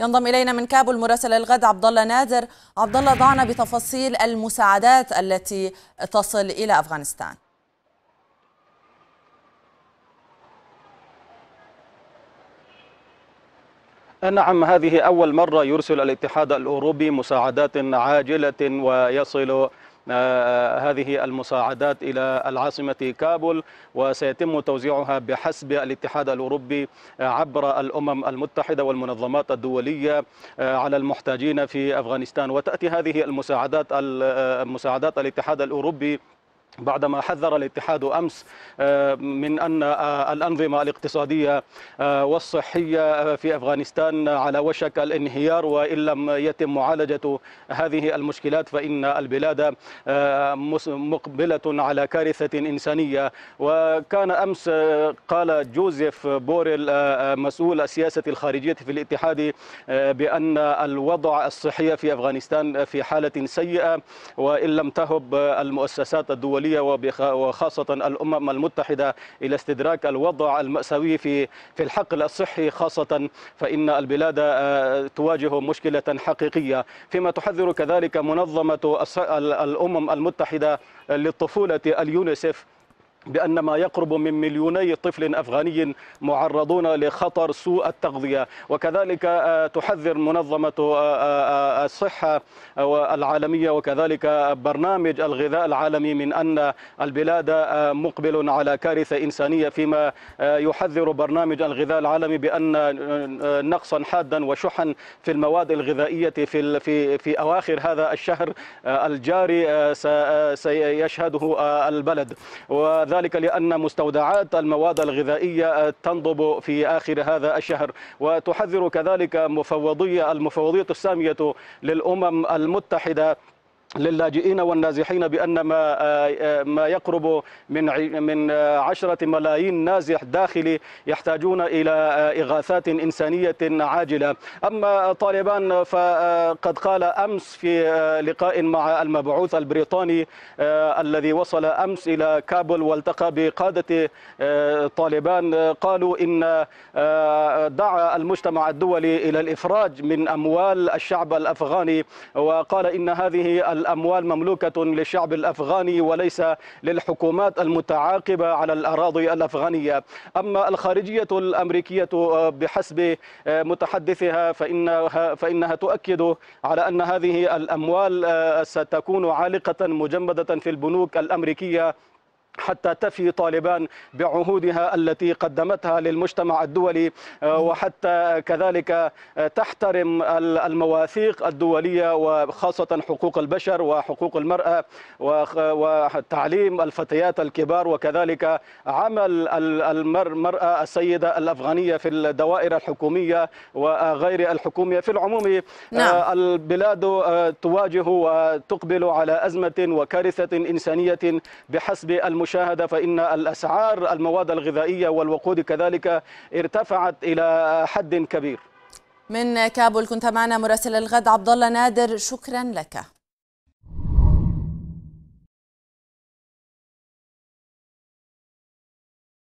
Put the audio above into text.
ينضم إلينا من كابول مراسل الغد عبد الله نادر. عبد الله ضعنا بتفاصيل المساعدات التي تصل إلى أفغانستان. نعم هذه أول مرة يرسل الاتحاد الأوروبي مساعدات عاجلة ويصل هذه المساعدات إلى العاصمة كابول وسيتم توزيعها بحسب الاتحاد الأوروبي عبر الأمم المتحدة والمنظمات الدولية على المحتاجين في أفغانستان. وتأتي هذه المساعدات المساعدات الاتحاد الأوروبي بعدما حذر الاتحاد أمس من أن الأنظمة الاقتصادية والصحية في أفغانستان على وشك الانهيار وإن لم يتم معالجة هذه المشكلات فإن البلاد مقبلة على كارثة إنسانية. وكان أمس قال جوزيف بوريل مسؤول السياسة الخارجية في الاتحاد بأن الوضع الصحي في أفغانستان في حالة سيئة وإن لم تهب المؤسسات الدولية الدولية وخاصة الأمم المتحدة إلى استدراك الوضع المأساوي في في الحقل الصحي خاصة فإن البلاد تواجه مشكلة حقيقية. فيما تحذر كذلك منظمة الأمم المتحدة للطفولة اليونيسف بأن ما يقرب من مليوني طفل أفغاني معرضون لخطر سوء التغذية. وكذلك تحذر منظمة الصحة العالمية وكذلك برنامج الغذاء العالمي من أن البلاد مقبل على كارثة إنسانية فيما يحذر برنامج الغذاء العالمي بأن نقصا حادا وشحا في المواد الغذائية في في في أواخر هذا الشهر الجاري سيشهده البلد. و ذلك لأن مستودعات المواد الغذائية تنضب في آخر هذا الشهر وتحذر كذلك مفوضية المفوضية السامية للأمم المتحدة للاجئين والنازحين بأن ما ما يقرب من من 10 ملايين نازح داخلي يحتاجون إلى إغاثات إنسانية عاجلة. أما طالبان فقد قال أمس في لقاء مع المبعوث البريطاني الذي وصل أمس إلى كابول والتقى بقادة طالبان قالوا إن دعا المجتمع الدولي إلى الإفراج من أموال الشعب الأفغاني وقال إن هذه الأموال مملوكة للشعب الأفغاني وليس للحكومات المتعاقبة على الأراضي الأفغانية. أما الخارجية الأمريكية بحسب متحدثها فإنها, فإنها تؤكد على أن هذه الأموال ستكون عالقة مجمدة في البنوك الأمريكية حتى تفي طالبان بعهودها التي قدمتها للمجتمع الدولي وحتى كذلك تحترم المواثيق الدولية وخاصة حقوق البشر وحقوق المرأة وتعليم الفتيات الكبار وكذلك عمل المرأة السيدة الأفغانية في الدوائر الحكومية وغير الحكومية في العموم نعم. البلاد تواجه وتقبل على أزمة وكارثة إنسانية بحسب المشاهدة فإن الأسعار المواد الغذائية والوقود كذلك ارتفعت إلى حد كبير. من كابول كنت معنا مراسل الغد عبد الله نادر شكرا لك.